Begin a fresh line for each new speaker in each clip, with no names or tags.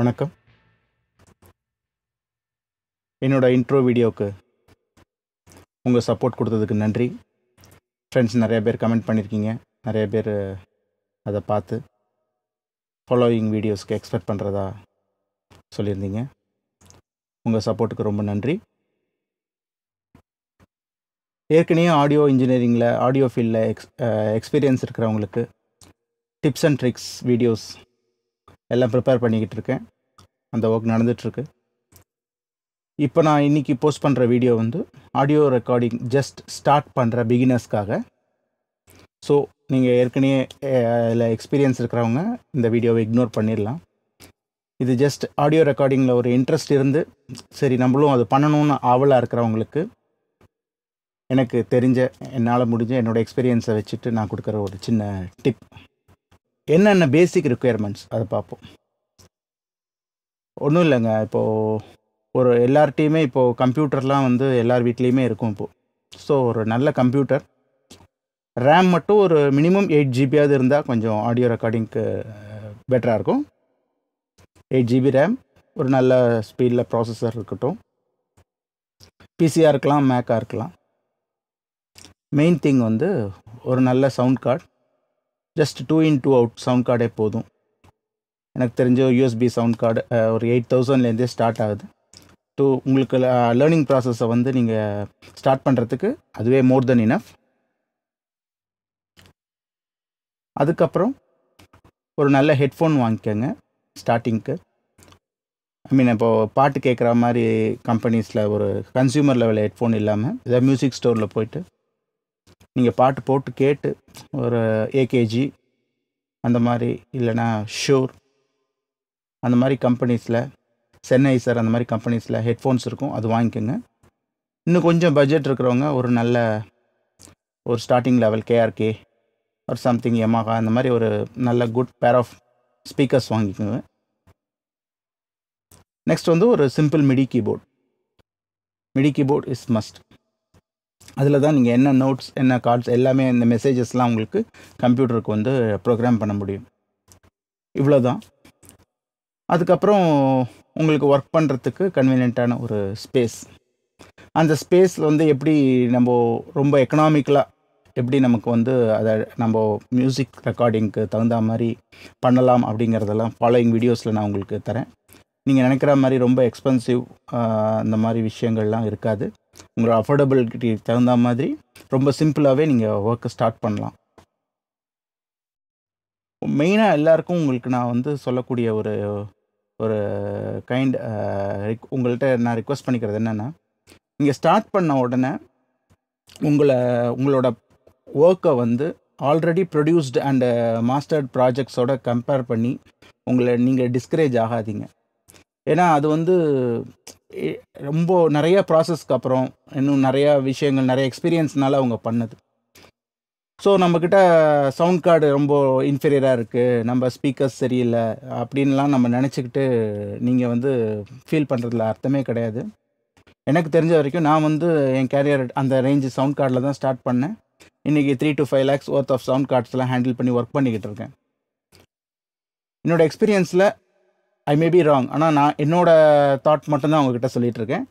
வணக்கம். என்னோடய இன்ட்ரோ வீடியோவுக்கு உங்கள் சப்போர்ட் கொடுத்ததுக்கு நன்றி. ஃப்ரெண்ட்ஸ் நிறைய பேர் கமெண்ட் பண்ணியிருக்கீங்க நிறைய பேர் அதை பார்த்து ஃபாலோயிங் வீடியோஸ்க்கு எக்ஸ்பெக்ட் பண்ணுறதா சொல்லியிருந்தீங்க. உங்கள் சப்போர்ட்டுக்கு ரொம்ப நன்றி. ஏற்கனவே ஆடியோ இன்ஜினியரிங்கில் ஆடியோ ஃபீல்டில் எக்ஸ் எக்ஸ்பீரியன்ஸ் இருக்கிறவங்களுக்கு டிப்ஸ் அண்ட் ட்ரிக்ஸ் வீடியோஸ் எல்லாம் ப்ரிப்பேர் பண்ணிக்கிட்டு இருக்கேன் அந்த ஒர்க் நடந்துகிட்ருக்கு இப்போ நான் இன்றைக்கி போஸ்ட் பண்ணுற வீடியோ வந்து ஆடியோ ரெக்கார்டிங் ஜஸ்ட் ஸ்டார்ட் பண்ணுற பிகினர்ஸ்க்காக ஸோ நீங்கள் ஏற்கனவே இதில் எக்ஸ்பீரியன்ஸ் இருக்கிறவங்க இந்த வீடியோவை இக்னோர் பண்ணிடலாம். இது ஜஸ்ட் ஆடியோ ரெக்கார்டிங்கில் ஒரு இன்ட்ரெஸ்ட் இருந்து சரி நம்மளும் அது பண்ணணும்னு ஆவலாக இருக்கிறவங்களுக்கு எனக்கு தெரிஞ்ச என்னால் முடிஞ்ச என்னோடய எக்ஸ்பீரியன்ஸை வச்சுட்டு நான் கொடுக்குற ஒரு சின்ன டிப் என்னென்ன பேசிக் ரிக்குயர்மெண்ட்ஸ் அதை பார்ப்போம். ஒன்றும் இல்லைங்க. இப்போது ஒரு எல்லார்ட்டையுமே இப்போது கம்ப்யூட்டர்லாம் வந்து எல்லார் வீட்லேயுமே இருக்கும் இப்போது ஸோ ஒரு நல்ல கம்ப்யூட்டர். ரேம் மட்டும் ஒரு மினிமம் எயிட் ஜிபியாவது இருந்தால் கொஞ்சம் ஆடியோ ரெக்கார்டிங்க்கு பெட்டராக இருக்கும். எயிட் ஜிபி ரேம் ஒரு நல்ல ஸ்பீடில் ப்ராசஸர் இருக்கட்டும். பிசியாக இருக்கலாம் மேக்காக இருக்கலாம். மெயின் திங் வந்து ஒரு நல்ல sound card just two in two out sound கார்டே போதும். எனக்கு தெரிஞ்ச யூஎஸ்பி சவுண்ட் கார்டு ஒரு எயிட் தௌசண்ட்லேருந்தே ஸ்டார்ட் ஆகுது. டூ உங்களுக்கு லேர்னிங் ப்ராசஸை வந்து நீங்கள் ஸ்டார்ட் பண்ணுறதுக்கு அதுவே மோர் தென் இனஃப் அதுக்கப்புறம் ஒரு நல்ல ஹெட்ஃபோன் வாங்கிக்கோங்க ஸ்டார்டிங்க்கு ஐ மீன் இப்போது பாட்டு கேட்குற மாதிரி கம்பெனிஸில் ஒரு கன்சியூமர் லெவல் ஹெட்ஃபோன் இல்லாமல் ஏதாவது மியூசிக் ஸ்டோரில் போயிட்டு நீங்கள் பாட்டு போட்டு கேட்டு ஒரு ஏகேஜி அந்த மாதிரி இல்லைனா ஷூர் அந்த மாதிரி கம்பெனிஸில் சென்னைசர் அந்த மாதிரி கம்பெனிஸில் ஹெட்ஃபோன்ஸ் இருக்கும் அது வாங்கிக்கோங்க. இன்னும் கொஞ்சம் பட்ஜெட் இருக்கிறவங்க ஒரு நல்ல ஒரு ஸ்டார்டிங் லெவல் கேஆர்கே ஒரு சம்திங் எமாகா அந்த மாதிரி ஒரு நல்ல குட் பேர் ஆஃப் ஸ்பீக்கர்ஸ் வாங்கிக்கோங்க. நெக்ஸ்ட் வந்து ஒரு simple MIDI keyboard MIDI keyboard is must அதில் தான் நீங்கள் என்ன நோட்ஸ் என்ன கார்ட்ஸ் எல்லாமே இந்த மெசேஜஸ்லாம் உங்களுக்கு கம்ப்யூட்டருக்கு வந்து ப்ரோக்ராம் பண்ண முடியும். இவ்வளோ தான் அதுக்கப்புறம் உங்களுக்கு ஒர்க் பண்ணுறதுக்கு கன்வீனியண்ட்டான ஒரு ஸ்பேஸ் அந்த ஸ்பேஸ் வந்து எப்படி நம்ம ரொம்ப எக்கனாமிக்கலாக எப்படி நமக்கு வந்து அதை நம்ம மியூசிக் ரெக்கார்டிங்க்கு தகுந்த மாதிரி பண்ணலாம் அப்படிங்கிறதெல்லாம் ஃபாலோயிங் வீடியோஸில் நான் உங்களுக்கு தரேன். நீங்கள் நினைக்கிற மாதிரி ரொம்ப எக்ஸ்பென்சிவ் அந்த மாதிரி விஷயங்கள்லாம் இருக்காது. உங்களோட அஃபோர்டபிலிட்டி தகுந்த மாதிரி ரொம்ப சிம்பிளாகவே நீங்கள் ஒர்க்கை ஸ்டார்ட் பண்ணலாம். மெயினாக எல்லாருக்கும் உங்களுக்கு நான் வந்து சொல்லக்கூடிய ஒரு ஒரு கைண்ட் உங்கள்கிட்ட நான் ரிக்வஸ்ட் பண்ணிக்கிறது என்னென்னா நீங்கள் ஸ்டார்ட் பண்ண உடனே உங்களை உங்களோட ஒர்க்கை வந்து ஆல்ரெடி ப்ரொடியூஸ்டு அண்டு மாஸ்டர்ட் ப்ராஜெக்ட்ஸோட கம்பேர் பண்ணி உங்களை நீங்கள் டிஸ்கரேஜ் ஆகாதீங்க. ஏன்னா அது வந்து ரொம்ப நிறைய ப்ராசஸ்க்கு அப்புறம் இன்னும் நிறையா விஷயங்கள் நிறைய எக்ஸ்பீரியன்ஸ்னால அவங்க பண்ணது. ஸோ நம்மக்கிட்ட சவுண்ட் கார்டு ரொம்ப இன்ஃபீரியராக இருக்குது நம்ம ஸ்பீக்கர்ஸ் சரியில்லை அப்படின்லாம் நம்ம நினச்சிக்கிட்டு நீங்கள் வந்து ஃபீல் பண்ணுறதுல அர்த்தமே கிடையாது. எனக்கு தெரிஞ்ச வரைக்கும் நான் வந்து என் கேரியர் அந்த ரேஞ்சு சவுண்ட் கார்டில் தான் ஸ்டார்ட் பண்ணேன். இன்றைக்கி three to five lakhs worth of sound கார்ட்ஸ்லாம் handle பண்ணி ஒர்க் பண்ணிக்கிட்டு இருக்கேன். என்னோடய எக்ஸ்பீரியன்ஸில் ஐ மே பி ராங் ஆனால் நான் என்னோடய தாட் மட்டும்தான் உங்ககிட்ட சொல்லிகிட்டு இருக்கேன்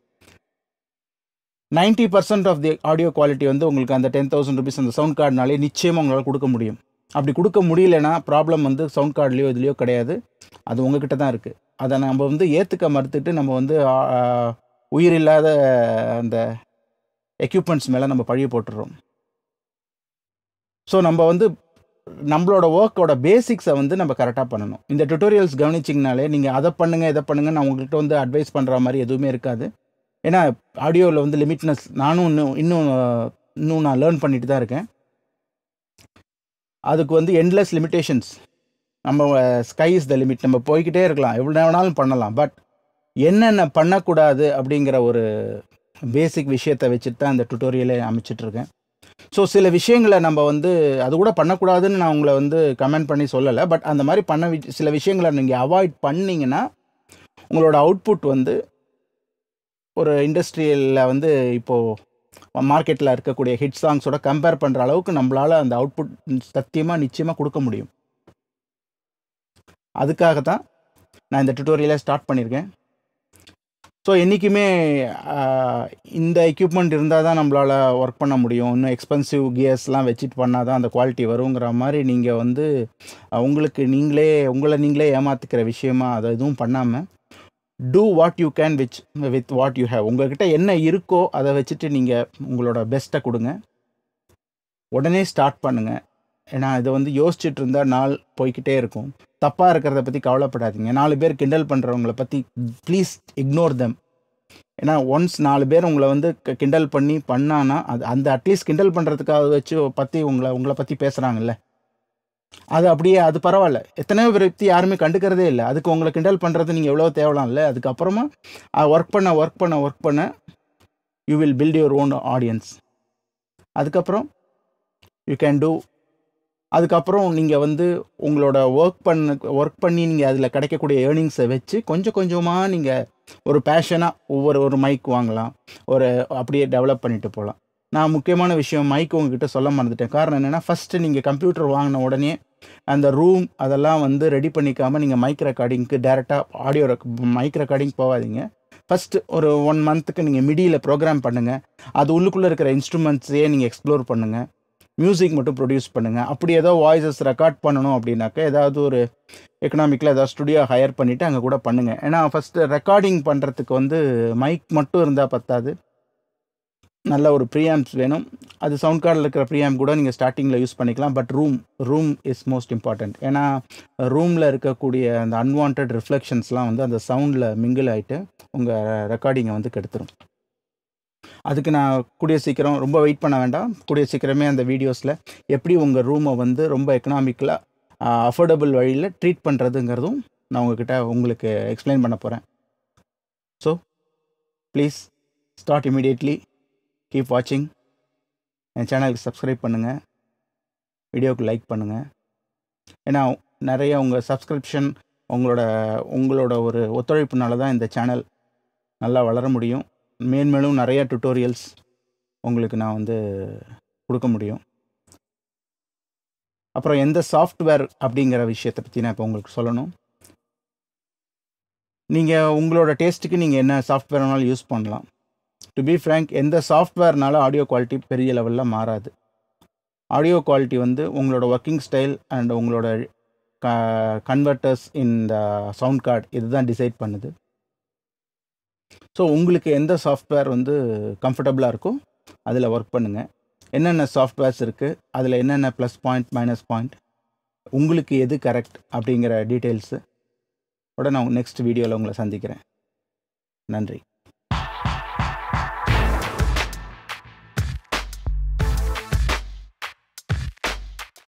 ninety percent of the audio quality வந்து உங்களுக்கு அந்த டென் தௌசண்ட் ருபீஸ் அந்த சவுண்ட் கார்டுனாலே நிச்சயமாக உங்களால் கொடுக்க முடியும். அப்படி கொடுக்க முடியலனா ப்ராப்ளம் வந்து சவுண்ட் கார்டுலேயோ இதுலேயோ கிடையாது. அது உங்ககிட்ட தான் இருக்குது அதை நம்ம வந்து ஏற்றுக்க மறுத்துட்டு நம்ம வந்து உயிரில்லாத அந்த எக்யூப்மெண்ட்ஸ் மேலே நம்ம பழிய போட்டுடுறோம் ஸோ நம்ம வந்து நம்மளோட ஒர்க்கோட பேசிக்ஸை வந்து நம்ம கரெக்டாக பண்ணணும். இந்த டுட்டோரியல்ஸ் கவனிச்சிங்கனாலே நீங்கள் அதை பண்ணுங்கள் இதை பண்ணுங்கள் நான் உங்கள்கிட்ட வந்து அட்வைஸ் பண்ணுற மாதிரி எதுவுமே இருக்காது. ஏன்னா ஆடியோவில் வந்து லிமிட்னஸ் நானும் இன்னும் இன்னும் இன்னும் நான் லேர்ன் பண்ணிட்டு தான் இருக்கேன். அதுக்கு வந்து என்லெஸ் லிமிட்டேஷன்ஸ் நம்ம ஸ்கை இஸ் த லிமிட் நம்ம போய்கிட்டே இருக்கலாம். எவ்வளோ வேணாலும் பண்ணலாம். பட் என்னென்ன பண்ணக்கூடாது அப்படிங்கிற ஒரு பேசிக் விஷயத்தை வச்சுட்டு தான் இந்த டுட்டோரியலே அமைச்சிட்ருக்கேன் ஸோ சில விஷயங்களை நம்ம வந்து அது கூட பண்ணக்கூடாதுன்னு நான் உங்களை வந்து கமெண்ட் பண்ணி சொல்லலை. பட் அந்த மாதிரி பண்ண வி சில விஷயங்களை நீங்கள் அவாய்ட் பண்ணிங்கன்னா உங்களோட அவுட்புட் வந்து ஒரு இண்டஸ்ட்ரியலில் வந்து இப்போது மார்க்கெட்டில் இருக்கக்கூடிய ஹிட் சாங்ஸோட கம்பேர் பண்ணுற அளவுக்கு நம்மளால் அந்த அவுட்புட் சத்தியமாக நிச்சயமாக கொடுக்க முடியும். அதுக்காக தான் நான் இந்த டுட்டோரியலை ஸ்டார்ட் பண்ணியிருக்கேன். ஸோ என்றைக்குமே இந்த எக்யூப்மெண்ட் இருந்தால் தான் நம்மளால் ஒர்க் பண்ண முடியும். இன்னும் எக்ஸ்பென்சிவ் கியர்ஸ்லாம் வச்சுட்டு பண்ணால் தான் அந்த குவாலிட்டி வருங்கிற மாதிரி நீங்கள் வந்து உங்களுக்கு நீங்களே உங்களை நீங்களே ஏமாத்துக்கிற விஷயமா அதை எதுவும் பண்ணாமல் do what you can which with what you have உங்கள்கிட்ட என்ன இருக்கோ அதை வச்சுட்டு நீங்கள் உங்களோட பெஸ்ட்டை கொடுங்க. உடனே ஸ்டார்ட் பண்ணுங்கள் ஏன்னா இதை வந்து யோசிச்சுட்டு இருந்தால் நாள் போய்க்கிட்டே இருக்கும். தப்பாக இருக்கிறத பற்றி கவலைப்படாதீங்க. நாலு பேர் கிண்டல் பண்ணுறவங்கள பற்றி ப்ளீஸ் இக்னோர் தம் ஏன்னா ஒன்ஸ் நாலு பேர் உங்களை வந்து க- கிண்டல் பண்ணி பண்ணானா அது அந்த அட்லீஸ்ட் கிண்டல் பண்ணுறதுக்காக வச்சு பற்றி உங்களை உங்களை பற்றி பேசுகிறாங்கல்ல அது அப்படியே அது பரவாயில்ல. எத்தனையோ பேர் பற்றி யாருமே கண்டுக்கிறதே இல்லை. அதுக்கு உங்களை கிண்டல் பண்ணுறது நீங்கள் எவ்வளோ தேவலாம் இல்லை அதுக்கப்புறமா ஒர்க் பண்ண ஒர்க் பண்ண ஒர்க் பண்ண you will build your own audience அதுக்கப்புறம் யூ கேன் டூ அதுக்கப்புறம் நீங்கள் வந்து உங்களோட ஒர்க் பண்ண ஒர்க் பண்ணி நீங்கள் அதில் கிடைக்கக்கூடிய ஏர்னிங்ஸை வச்சு கொஞ்சம் கொஞ்சமாக நீங்கள் ஒரு பேஷனாக ஒவ்வொரு ஒரு மைக் வாங்கலாம். ஒரு அப்படியே டெவலப் பண்ணிட்டு போகலாம் நான் முக்கியமான விஷயம் மைக் உங்ககிட்ட சொல்ல மறந்துட்டேன். காரணம் என்னென்னா ஃபஸ்ட்டு நீங்கள் கம்ப்யூட்டர் வாங்கின உடனே அந்த ரூம் அதெல்லாம் வந்து ரெடி பண்ணிக்காமல் நீங்கள் மைக் ரெக்கார்டிங்க்கு டேரெக்டாக ஆடியோ ரெக் மைக் ரெக்கார்டிங் போகாதீங்க. ஃபஸ்ட்டு ஒரு ஒன் மந்த்துக்கு நீங்கள் மிடியில் ப்ரோக்ராம் பண்ணுங்கள் அது உள்ளுக்குள்ளே இருக்கிற இன்ஸ்ட்ருமெண்ட்ஸையே நீங்கள் எக்ஸ்ப்ளோர் பண்ணுங்கள் மியூசிக் மட்டும் ப்ரொடியூஸ் பண்ணுங்கள் அப்படி ஏதோ வாய்ஸஸ் ரெக்கார்ட் பண்ணணும் அப்படின்னாக்கா ஏதாவது ஒரு எக்கனாமிக்கில் ஏதாவது ஸ்டுடியோ ஹையர் பண்ணிவிட்டு அங்கே கூட பண்ணுங்கள் ஏன்னா ஃபஸ்ட்டு ரெக்கார்டிங் பண்ணுறதுக்கு வந்து மைக் மட்டும் இருந்தால் பத்தாது. நல்ல ஒரு ப்ரீஆம்ஸ் வேணும். அது சவுண்ட் கார்டில் இருக்கிற ப்ரீஆம் கூட நீங்கள் ஸ்டார்டிங்கில் யூஸ் பண்ணிக்கலாம். But room room is most important ஏன்னா ரூமில் இருக்கக்கூடிய அந்த அன்வான்ட் ரிஃப்ளெக்ஷன்ஸ்லாம் வந்து அந்த சவுண்டில் மிங்கிள் ஆகிட்டு உங்கள் ரெக்கார்டிங்கை வந்து கெடுத்துரும். அதுக்கு நான் கூடிய சீக்கிரம் ரொம்ப வெயிட் பண்ண வேண்டாம். கூடிய சீக்கிரமே அந்த வீடியோஸில் எப்படி உங்கள் ரூமை வந்து ரொம்ப எக்கனாமிக்கலாக அஃபோர்டபுள் வழியில் ட்ரீட் பண்ணுறதுங்கிறதும் நான் உங்ககிட்ட உங்களுக்கு எக்ஸ்பிளைன் பண்ண போகிறேன் so please start immediately keep வாட்சிங் என் சேனலுக்கு சப்ஸ்கிரைப் பண்ணுங்கள் வீடியோவுக்கு லைக் பண்ணுங்கள் ஏன்னா நிறைய உங்கள் சப்ஸ்கிரிப்ஷன் உங்களோட உங்களோட ஒரு ஒத்துழைப்புனால தான் இந்த சேனல் நல்லா வளர முடியும். மேன்மேலும் நிறைய டுட்டோரியல்ஸ் உங்களுக்கு நான் வந்து கொடுக்க முடியும். அப்புறம் எந்த சாஃப்ட்வேர் அப்படிங்கிற விஷயத்தை பற்றி நான் இப்போ உங்களுக்கு சொல்லணும். நீங்கள் உங்களோட டேஸ்ட்டுக்கு நீங்கள் என்ன சாஃப்ட்வேர் வேணாலும் யூஸ் பண்ணலாம். டு பி ஃப்ரேங்க் எந்த சாஃப்ட்வேர்னால ஆடியோ குவாலிட்டி பெரிய லெவலில் மாறாது. ஆடியோ குவாலிட்டி வந்து உங்களோட ஒர்க்கிங் ஸ்டைல் அண்ட் உங்களோட க converters in the sound card இதுதான் டிசைட் பண்ணுது. ஸோ உங்களுக்கு எந்த சாஃப்ட்வேர் வந்து கம்ஃபர்டபுளாக இருக்கோ அதில் ஒர்க் பண்ணுங்கள் என்னென்ன சாஃப்ட்வேர்ஸ் இருக்குது அதில் என்னென்ன ப்ளஸ் பாயிண்ட் மைனஸ் பாயிண்ட் உங்களுக்கு எது கரெக்ட் அப்படிங்கிற டீட்டெயில்ஸு உடனே நான் நெக்ஸ்ட் வீடியோவில் உங்களை சந்திக்கிறேன். நன்றி.